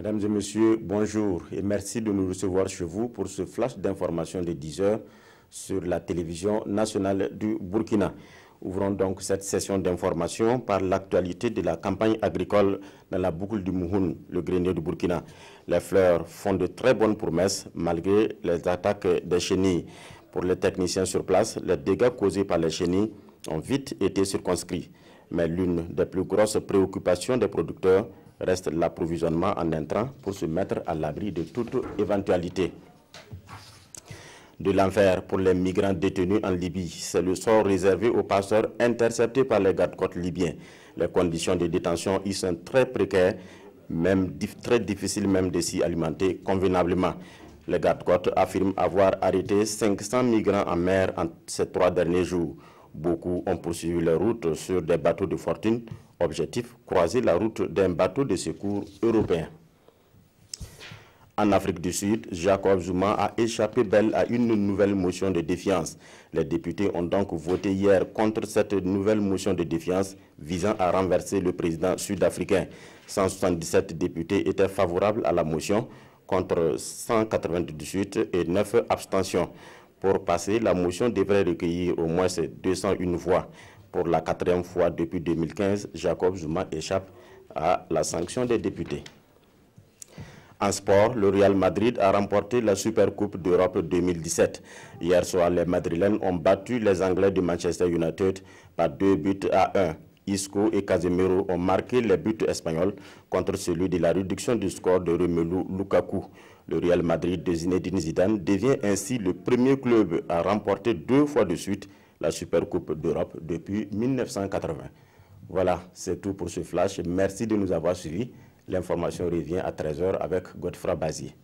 Mesdames et messieurs, bonjour et merci de nous recevoir chez vous pour ce flash d'information de 10 heures sur la télévision nationale du Burkina. Ouvrons donc cette session d'information par l'actualité de la campagne agricole dans la boucle du Mouhoun, le grenier du Burkina. Les fleurs font de très bonnes promesses malgré les attaques des chenilles. Pour les techniciens sur place, les dégâts causés par les chenilles ont vite été circonscrits. Mais l'une des plus grosses préoccupations des producteurs reste l'approvisionnement en intrants pour se mettre à l'abri de toute éventualité. De l'enfer pour les migrants détenus en Libye, c'est le sort réservé aux passeurs interceptés par les gardes-côtes libyens. Les conditions de détention y sont très précaires, même très difficiles même de s'y alimenter convenablement. Les gardes-côtes affirment avoir arrêté 500 migrants en mer en ces trois derniers jours. Beaucoup ont poursuivi leur route sur des bateaux de fortune. Objectif, croiser la route d'un bateau de secours européen. En Afrique du Sud, Jacob Zuma a échappé belle à une nouvelle motion de défiance. Les députés ont donc voté hier contre cette nouvelle motion de défiance visant à renverser le président sud-africain. 177 députés étaient favorables à la motion contre 198 et 9 abstentions. Pour passer, la motion devrait recueillir au moins 201 voix. Pour la quatrième fois depuis 2015, Jacob Zuma échappe à la sanction des députés. En sport, le Real Madrid a remporté la Supercoupe d'Europe 2017. Hier soir, les Madrilènes ont battu les Anglais de Manchester United par deux buts à un. Isco et Casemiro ont marqué les buts espagnols contre celui de la réduction du score de Romelu Lukaku. Le Real Madrid de Zinedine devient ainsi le premier club à remporter deux fois de suite la Supercoupe d'Europe depuis 1980. Voilà, c'est tout pour ce flash. Merci de nous avoir suivis. L'information revient à 13h avec Godefroy Bazier.